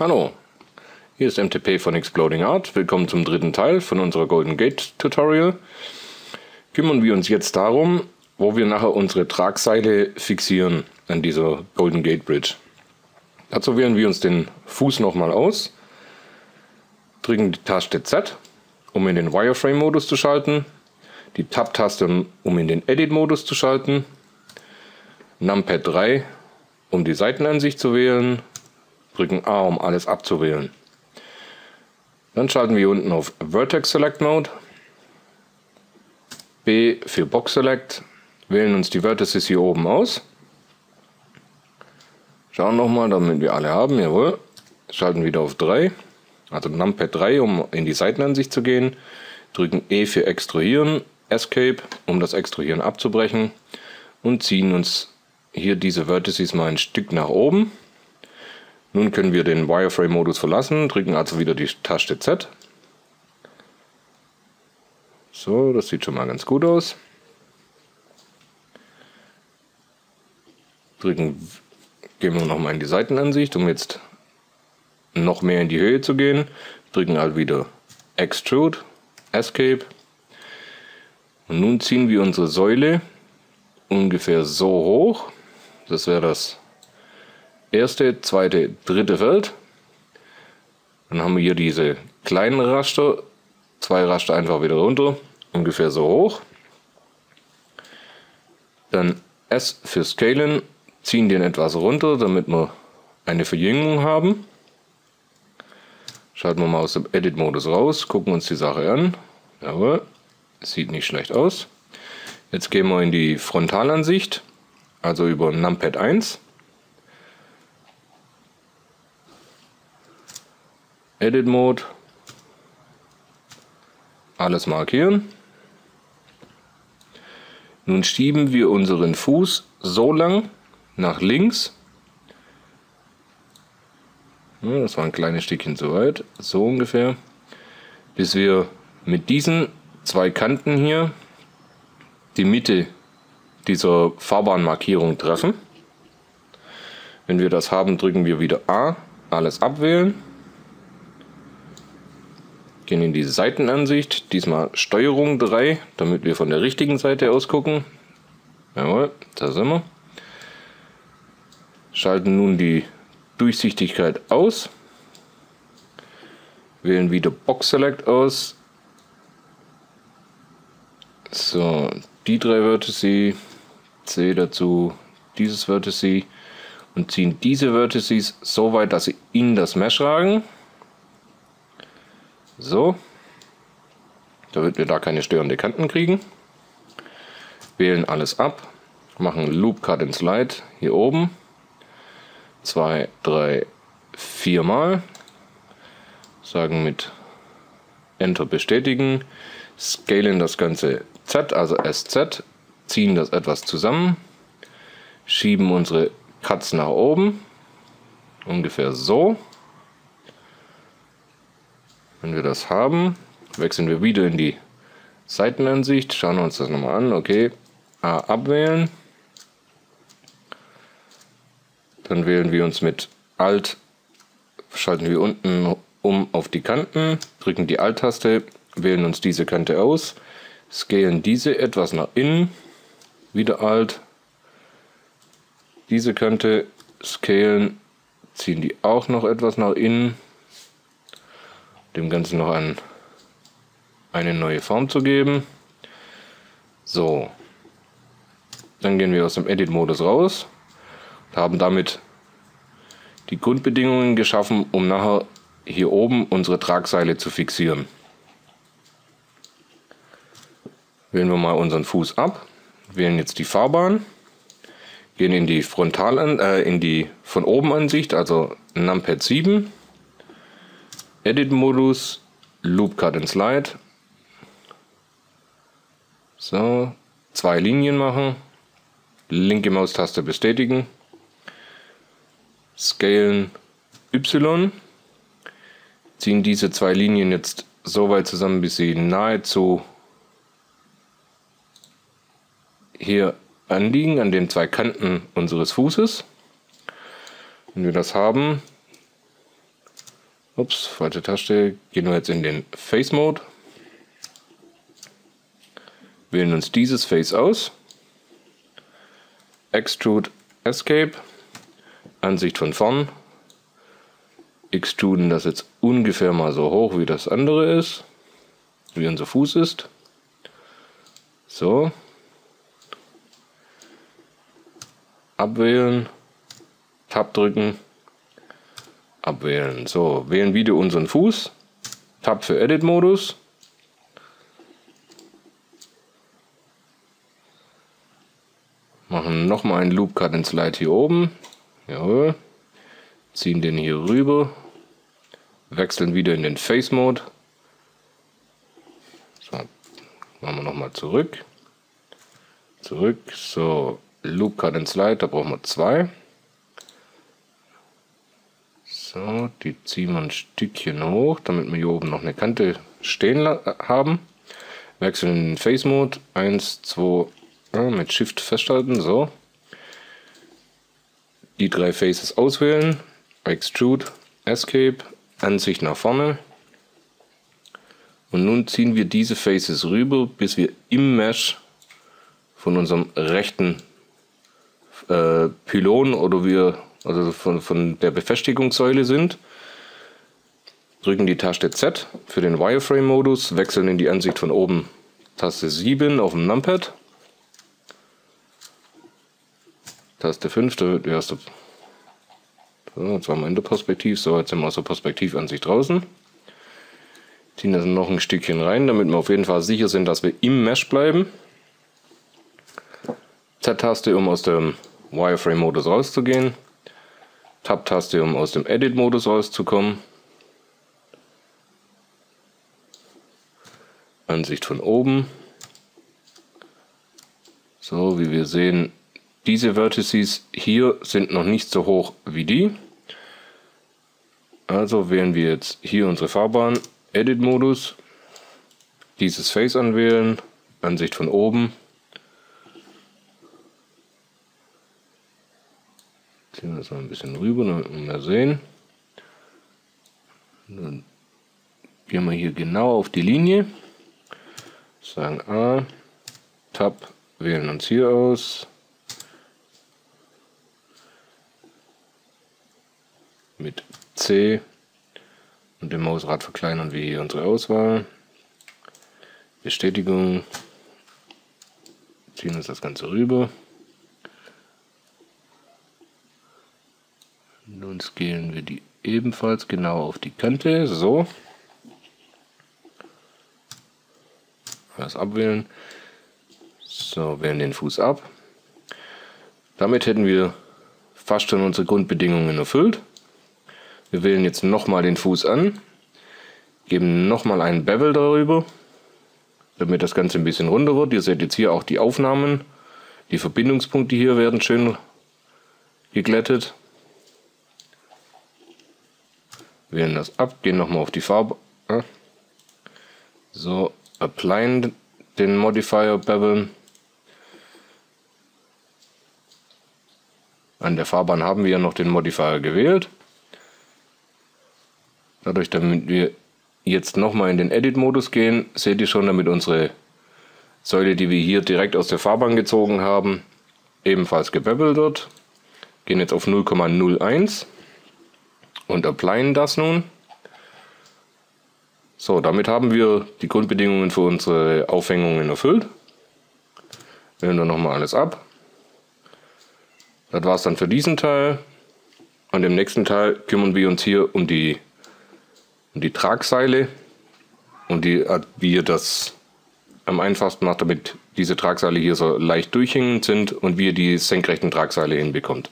Hallo, hier ist MTP von Exploding Art. Willkommen zum dritten Teil von unserer Golden Gate Tutorial. Kümmern wir uns jetzt darum, wo wir nachher unsere Tragseile fixieren an dieser Golden Gate Bridge. Dazu wählen wir uns den Fuß nochmal aus, drücken die Taste Z, um in den Wireframe-Modus zu schalten, die Tab-Taste, um in den Edit-Modus zu schalten, Numpad 3, um die Seitenansicht zu wählen, drücken A, um alles abzuwählen. Dann schalten wir unten auf Vertex Select Mode, B für Box Select, wählen uns die Vertices hier oben aus, schauen nochmal, damit wir alle haben, jawohl, schalten wieder auf 3, also Numpad 3, um in die Seitenansicht zu gehen, drücken E für Extruieren, Escape, um das Extruieren abzubrechen. Und ziehen uns hier diese Vertices mal ein Stück nach oben. Nun können wir den Wireframe-Modus verlassen, drücken also wieder die Taste Z. So, das sieht schon mal ganz gut aus. Drücken, gehen wir nochmal in die Seitenansicht, um jetzt noch mehr in die Höhe zu gehen. Drücken halt wieder Extrude, Escape. Und nun ziehen wir unsere Säule ungefähr so hoch. Das wäre das erste, zweite, dritte Feld. Dann haben wir hier diese kleinen Raster, zwei Raster einfach wieder runter, ungefähr so hoch. Dann S für Scalen, ziehen den etwas runter, damit wir eine Verjüngung haben. Schalten wir mal aus dem Edit-Modus raus, gucken uns die Sache an. Jawohl, sieht nicht schlecht aus. Jetzt gehen wir in die Frontalansicht, also über Numpad 1. Edit Mode, alles markieren. Nun schieben wir unseren Fuß so lang nach links. Das war ein kleines Stückchen zu weit, so ungefähr, bis wir mit diesen zwei Kanten hier die Mitte dieser Fahrbahnmarkierung treffen. Wenn wir das haben, drücken wir wieder A, alles abwählen Gehen in die Seitenansicht, diesmal Steuerung 3, damit wir von der richtigen Seite aus gucken. Jawohl, da sind wir. Schalten nun die Durchsichtigkeit aus. Wählen wieder Box Select aus. So, die drei Vertices, C dazu, dieses Vertice und ziehen diese Vertices so weit, dass sie in das Mesh ragen. So, damit wir da keine störende Kanten kriegen. Wählen alles ab, machen Loop Cut and Slide hier oben. 2, 3, 4 Mal. Sagen mit Enter bestätigen. Scalen das Ganze Z, also SZ. Ziehen das etwas zusammen. Schieben unsere Cuts nach oben. Ungefähr so. Wenn wir das haben, wechseln wir wieder in die Seitenansicht, schauen uns das nochmal an. Okay, A abwählen. Dann wählen wir uns mit Alt, schalten wir unten um auf die Kanten, drücken die Alt-Taste, wählen uns diese Kante aus, scalen diese etwas nach innen, wieder Alt, diese Kante scalen, ziehen die auch noch etwas nach innen, dem Ganzen noch ein, eine neue Form zu geben. So, dann gehen wir aus dem Edit-Modus raus und haben damit die Grundbedingungen geschaffen, um nachher hier oben unsere Tragseile zu fixieren. Wählen wir mal unseren Fuß ab, wählen jetzt die Fahrbahn, gehen in die Frontal äh, in die von oben Ansicht, also Numpad 7 Edit-Modus, Loop Cut and Slide. So, zwei Linien machen, linke Maustaste bestätigen, Scalen Y, ziehen diese zwei Linien jetzt so weit zusammen, bis sie nahezu hier anliegen, an den zwei Kanten unseres Fußes. Wenn wir das haben, Ups, falsche Taste. Gehen wir jetzt in den Face Mode. Wählen uns dieses Face aus. Extrude Escape. Ansicht von vorn. Extruden das jetzt ungefähr mal so hoch wie das andere ist. Wie unser Fuß ist. So. Abwählen. Tab drücken abwählen. So, wählen wieder unseren Fuß. Tab für Edit-Modus. Machen nochmal einen Loop Cut and Slide hier oben. Jawohl. Ziehen den hier rüber. Wechseln wieder in den Face Mode. So, machen wir nochmal zurück. Zurück. So, Loop Cut and Slide, da brauchen wir zwei. So, die ziehen wir ein Stückchen hoch, damit wir hier oben noch eine Kante stehen haben. Wechseln in den Face Mode. 1, 2, ja, mit Shift festhalten. So. Die drei Faces auswählen. Extrude, Escape, Ansicht nach vorne. Und nun ziehen wir diese Faces rüber, bis wir im Mesh von unserem rechten äh, Pylon oder wir also von, von der Befestigungssäule sind. Drücken die Taste Z für den Wireframe-Modus, wechseln in die Ansicht von oben Taste 7 auf dem Numpad. Taste 5, da wird die erste. So, jetzt waren wir in der Perspektiv, so jetzt sind wir aus der Perspektivansicht draußen. Ziehen das noch ein Stückchen rein, damit wir auf jeden Fall sicher sind, dass wir im Mesh bleiben. Z-Taste, um aus dem Wireframe-Modus rauszugehen. Tab-Taste, um aus dem Edit-Modus rauszukommen. Ansicht von oben. So, wie wir sehen, diese Vertices hier sind noch nicht so hoch wie die. Also wählen wir jetzt hier unsere Fahrbahn, Edit-Modus, dieses Face anwählen, Ansicht von oben. Ziehen wir das mal ein bisschen rüber, damit wir mehr sehen. Dann gehen wir hier genau auf die Linie. Sagen A, Tab, wählen uns hier aus. Mit C und dem Mausrad verkleinern wir hier unsere Auswahl. Bestätigung. Ziehen uns das Ganze rüber. Scalen wir die ebenfalls genau auf die Kante. So. Das abwählen. So, wählen den Fuß ab. Damit hätten wir fast schon unsere Grundbedingungen erfüllt. Wir wählen jetzt nochmal den Fuß an, geben nochmal einen Bevel darüber, damit das Ganze ein bisschen runter wird. Ihr seht jetzt hier auch die Aufnahmen. Die Verbindungspunkte hier werden schön geglättet. Wählen das ab, gehen nochmal auf die Farbe. So, applyen den Modifier Beveln. An der Fahrbahn haben wir ja noch den Modifier gewählt. Dadurch, damit wir jetzt nochmal in den Edit-Modus gehen, seht ihr schon, damit unsere Säule, die wir hier direkt aus der Fahrbahn gezogen haben, ebenfalls gebebbelt wird. Gehen jetzt auf 0,01 und applyen das nun. So, damit haben wir die Grundbedingungen für unsere Aufhängungen erfüllt. Wählen wir nochmal alles ab. Das war es dann für diesen Teil. An dem nächsten Teil kümmern wir uns hier um die, um die Tragseile und die, wie ihr das am einfachsten macht, damit diese Tragseile hier so leicht durchhängend sind und wie ihr die senkrechten Tragseile hinbekommt.